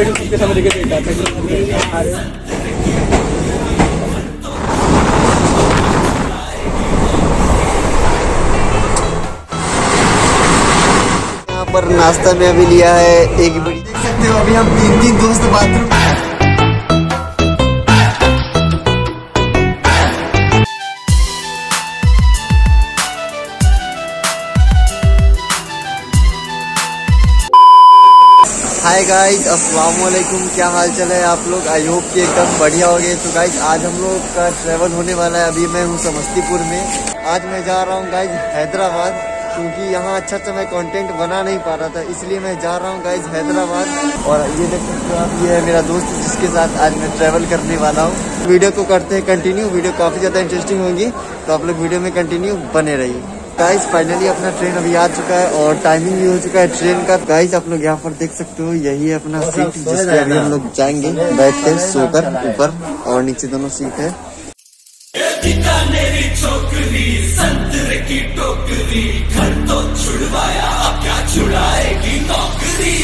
बैठो उसके समझ के बेटा यहाँ पर नाश्ता में अभी लिया है, एक बड़ी देख सकते हो, अभी हम तीन तीन दोस्त बाथरूम गाइस अस्सलाम क्या हाल चाल है आप लोग? आई होप कि एकदम बढ़िया हो गए। तो गाइज़ आज हम लोग का ट्रेवल होने वाला है। अभी मैं हूँ समस्तीपुर में। आज मैं जा रहा हूँ गाइज़ हैदराबाद, क्योंकि यहाँ अच्छा अच्छा मैं कंटेंट बना नहीं पा रहा था, इसलिए मैं जा रहा हूँ गाइज़ हैदराबाद। और ये देख सकते हो आप, ये है मेरा दोस्त, जिसके साथ आज मैं ट्रेवल करने वाला हूँ। वीडियो को करते हैं कंटिन्यू वीडियो काफ़ी ज़्यादा इंटरेस्टिंग होगी। तो आप लोग वीडियो में कंटिन्यू बने रहिए। गाइस फाइनली अपना ट्रेन अभी आ चुका है और टाइमिंग भी हो चुका है ट्रेन का। गाइस आप लोग यहाँ पर देख सकते हो यही है अपना सीट जिसके अभी हम लोग जाएँगे। बैठते सोकर ऊपर और नीचे दोनों सीट है। घर तो छुड़वाया अब क्या छुड़ाएगी नौकरी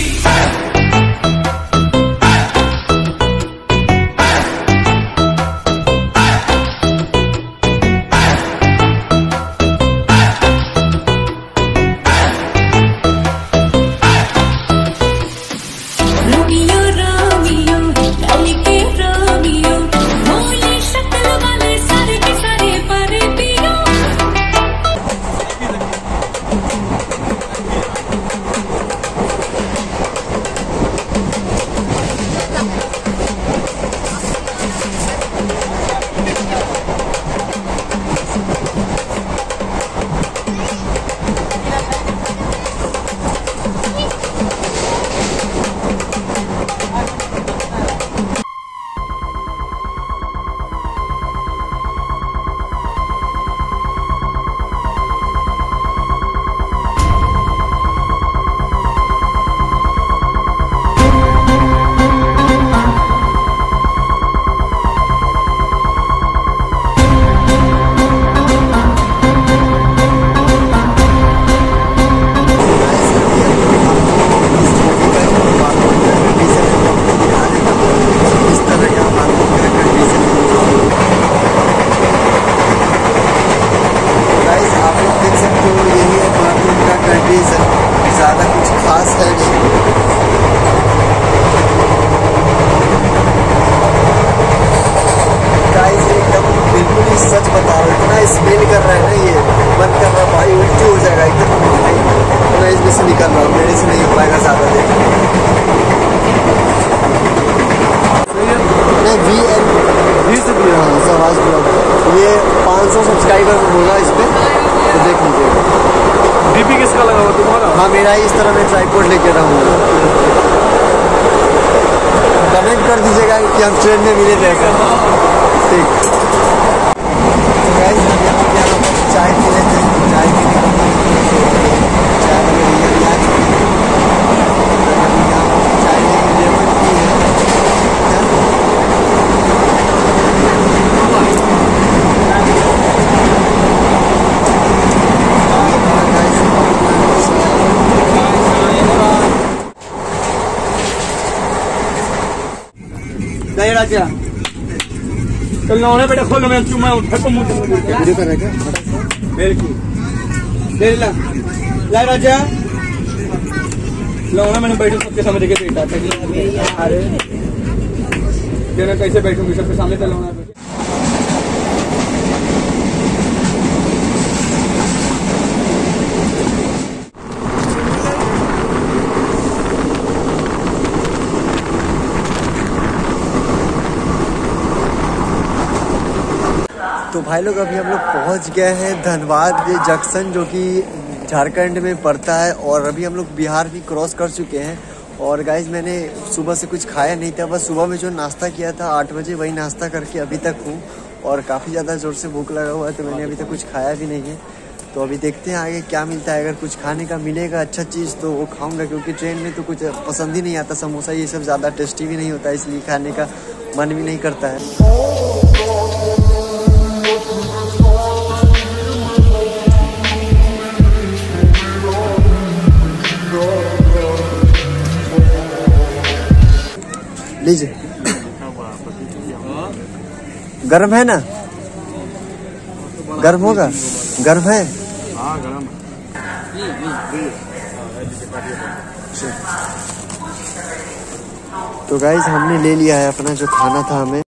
500 सब्सक्राइबर होगा इस पर तो देख लीजिएगा। डीपी किसका लगा हुआ तुम्हारा? हाँ मेरा इस तरह मैं ट्राईपोर्ट लेके रहूँगा कमेंट कर दीजिएगा कि हम ट्रेन में मिले जाएगा ठीक तो guys, हम यहाँ पे यहाँ पर चाय पी लेते हैं चाय पीने का मन है। चाय वाले भैया भी आ चुके हैं तो हम यहाँ पर चाय लेके लेमन टी है हाँ? नहीं राजा कल नौने बेटा खोल मैं चुमा उठा। को मुझे क्या की। दे ला। ला राजा। लौना मैंने बैठो सबके सामने देखे बेटा अरे। कैसे बैठूँगी? सबके सामने तो लौना भाई लोग, अभी हम लोग पहुँच गए हैं धनबाद जंक्शन, जो कि झारखंड में पड़ता है, और अभी हम लोग बिहार भी क्रॉस कर चुके हैं। और गाइज़ मैंने सुबह से कुछ खाया नहीं था, बस सुबह में जो नाश्ता किया था, आठ बजे वही नाश्ता करके अभी तक हूँ, और काफ़ी ज़्यादा ज़ोर से भूख लगा हुआ है तो मैंने अभी तक कुछ खाया भी नहीं है। तो अभी देखते हैं आगे क्या मिलता है, अगर कुछ खाने का मिलेगा अच्छा चीज़ तो वो खाऊँगा, क्योंकि ट्रेन में तो कुछ पसंद ही नहीं आता, समोसा ये सब ज़्यादा टेस्टी भी नहीं होता, इसलिए खाने का मन भी नहीं करता है। लीजिए। गर्म है ना? गर्म होगा? गर्म है? तो गाइज़ हमने ले लिया है अपना जो खाना था हमें।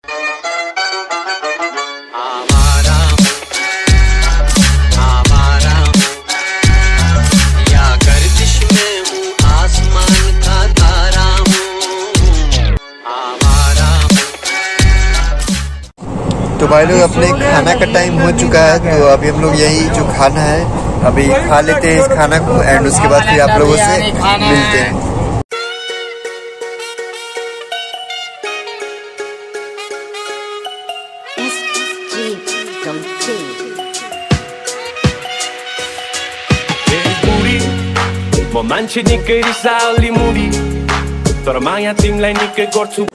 भाई लोग अपने खाना का टाइम हो चुका है तो अभी हम लोग यही जो खाना है अभी खा लेते हैं इस खाना को एंड उसके बाद फिर आप लोगों से मिलते हैं। म मान्छे निकै रिसाली मुरी तर माया तिमीलाई निकै गर्छु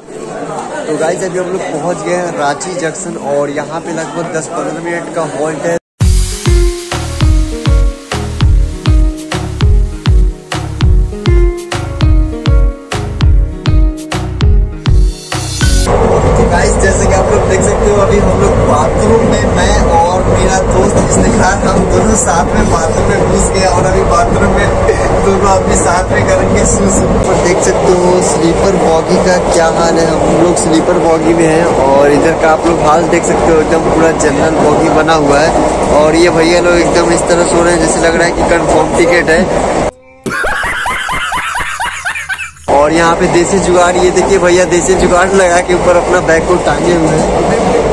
तो गाइज़ अभी हम लोग पहुँच गए हैं रांची जंक्शन और यहाँ पे लगभग 10-15 मिनट का हॉल्ट है। सुसु तो देख सकते हो, स्लीपर बॉगी का क्या हाल है। हम लोग स्लीपर बॉगी में हैं और इधर का आप लोग हाल देख सकते हो, एकदम पूरा जनरल बॉगी बना हुआ है। और ये भैया लोग एकदम इस तरह सो रहे हैं जैसे लग रहा है कि कंफर्म टिकट है। और यहाँ पे देसी जुगाड़, ये देखिए भैया देसी जुगाड़ लगा के ऊपर अपना बैग को टांगे हुए हैं।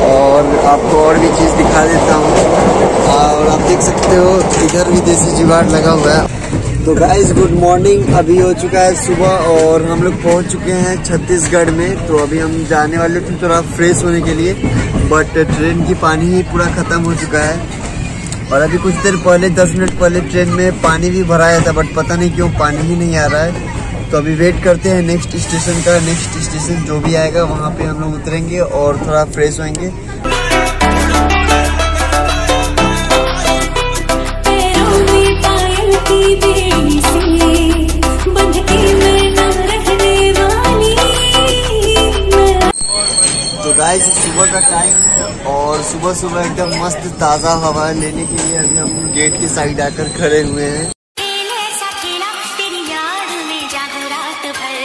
और आपको और भी चीज़ दिखा देता हूँ। और आप देख सकते हो, इधर भी देसी जुगाड़ लगा हुआ है। तो गाइस गुड मॉर्निंग अभी हो चुका है सुबह और हम लोग पहुँच चुके हैं छत्तीसगढ़ में। तो अभी हम जाने वाले थे थोड़ा फ्रेश होने के लिए बट ट्रेन की पानी ही पूरा ख़त्म हो चुका है। और अभी कुछ देर पहले, दस मिनट पहले ट्रेन में पानी भी भराया था बट पता नहीं क्यों पानी ही नहीं आ रहा है। तो अभी वेट करते हैं नेक्स्ट स्टेशन का नेक्स्ट स्टेशन जो भी आएगा, वहाँ पे हम लोग उतरेंगे और थोड़ा फ्रेश होंगे सुबह सुबह एकदम मस्त ताज़ा हवा लेने के लिए अभी हम गेट के साइड आकर खड़े हुए हैं। ऐसा खेला तेरी याद में जागो रात भर।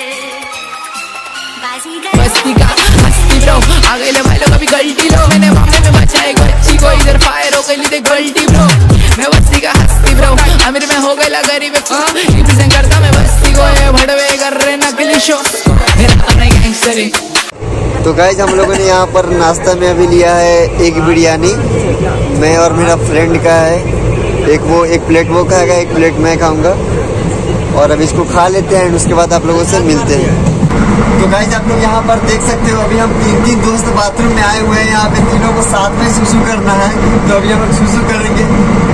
बाजीगर मस्ती का मस्ती ब्रो। आ गए भाई लोग अभी गलती लो। मैंने मामले में बचाए बच्ची को इधर फायर हो गई देख गलती ब्रो। मैं बस्ती का हस्ती ब्रो। अमीर में हो गई गरीब रिप्रेजेंट करता मैं बस्ती को। ये भड़वे कर रहे नकली शो मेरा अपना गैंगस्टर है तो गाइज़ हम लोगों ने यहाँ पर नाश्ता में अभी लिया है एक बिरयानी। मैं और मेरा फ्रेंड का है। एक वो, एक प्लेट वो खाएगा, एक प्लेट मैं खाऊँगा। और अब इसको खा लेते हैं, उसके बाद आप लोगों से मिलते हैं। तो गाइज़ आप लोग यहाँ पर देख सकते हो, अभी हम तीन तीन दोस्त बाथरूम में आए हुए हैं। यहाँ पे तीनों को साथ में सुसु करना है। तो अभी हम लोग सुसु करेंगे।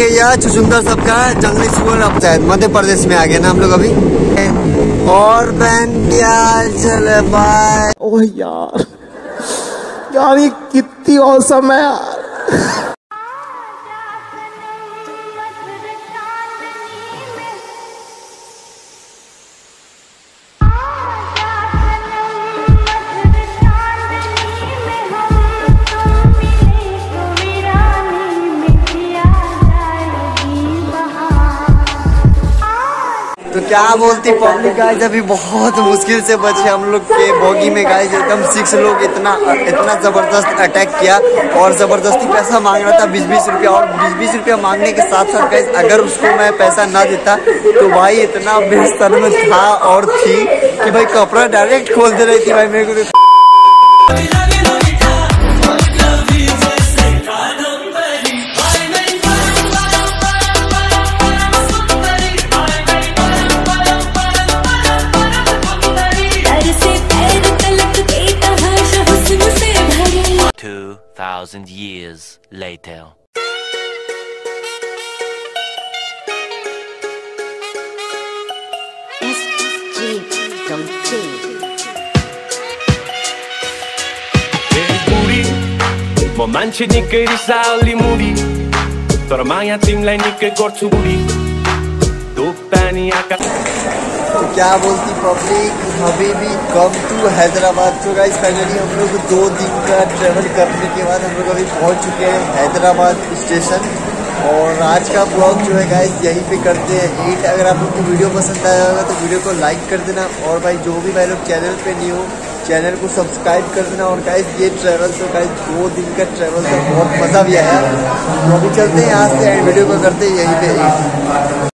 देखिए यह चुचुंदर सबका जंगली सुअर अब शायद मध्य प्रदेश में आ गया ना हम लोग अभी। और बहन चल ओह यार यार ये कितनी औसम है यार। क्या बोलती पब्लिक गाइज़ अभी बहुत मुश्किल से बचे हम लोग के बोगी में गाइज़ एकदम सिक्स लोग इतना इतना ज़बरदस्त अटैक किया और ज़बरदस्ती पैसा मांग रहा था बीस बीस रुपया और बीस बीस रुपया मांगने के साथ साथ गाइज़ अगर उसको मैं पैसा ना देता तो भाई इतना बेस्तर में था और थी कि भाई कपड़ा डायरेक्ट खोल दे रही थी भाई मेरे को 2,000 years later. म मान्छे निकै रिसाली मुडी तर माया तिमीलाई निकै गर्छु बुढी धुप पानी आकाश तो क्या बोलती पब्लिक अभी भी कम टू हैदराबाद तो गाइस फाइनली हम लोग दो दिन का ट्रेवल करने के बाद हम लोग अभी पहुँच चुके हैं हैदराबाद स्टेशन और आज का ब्लॉग जो है गाइस यहीं पे करते हैं एट अगर आप लोग को वीडियो पसंद आया होगा तो वीडियो को लाइक कर देना और भाई जो भी भाई लोग चैनल पे नहीं हो चैनल को सब्सक्राइब कर देना और गाइस ये ट्रैवल तो गाइस दो दिन का ट्रैवल तो बहुत मज़ा भी आया। तो अभी चलते हैं यहाँ से एंड वीडियो को करते हैं यहीं पे